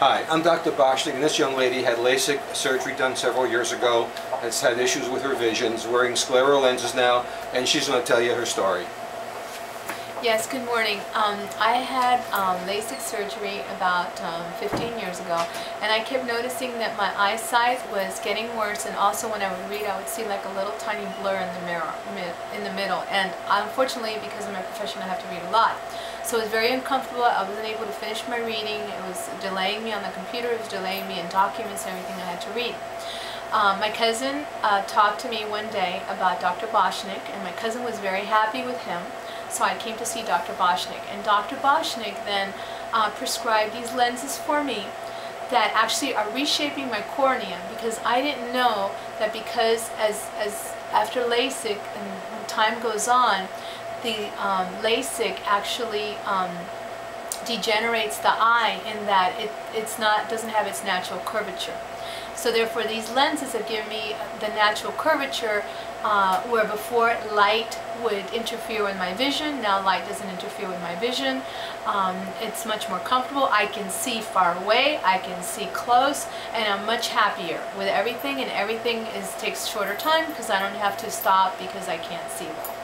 Hi, I'm Dr. Boshnick, and this young lady had LASIK surgery done several years ago, has had issues with her vision, is wearing scleral lenses now, and she's going to tell you her story. Yes, good morning. Um, I had um, LASIK surgery about um, 15 years ago, and I kept noticing that my eyesight was getting worse, and also when I would read, I would see like a little tiny blur in the mirror, in the middle. And unfortunately, because of my profession, I have to read a lot. So it was very uncomfortable. I wasn't able to finish my reading. It was delaying me on the computer. It was delaying me in documents and everything I had to read. Um, my cousin uh, talked to me one day about Dr. Boshnick, and my cousin was very happy with him. So I came to see Dr. Boshnick. And Dr. Boshnick then uh, prescribed these lenses for me that actually are reshaping my cornea because I didn't know that because as, as after LASIK and time goes on, the um, LASIK actually um, degenerates the eye in that it it's not doesn't have its natural curvature. So therefore these lenses have given me the natural curvature uh, where before light would interfere with my vision, now light doesn't interfere with my vision. Um, it's much more comfortable. I can see far away, I can see close, and I'm much happier with everything and everything is takes shorter time because I don't have to stop because I can't see well.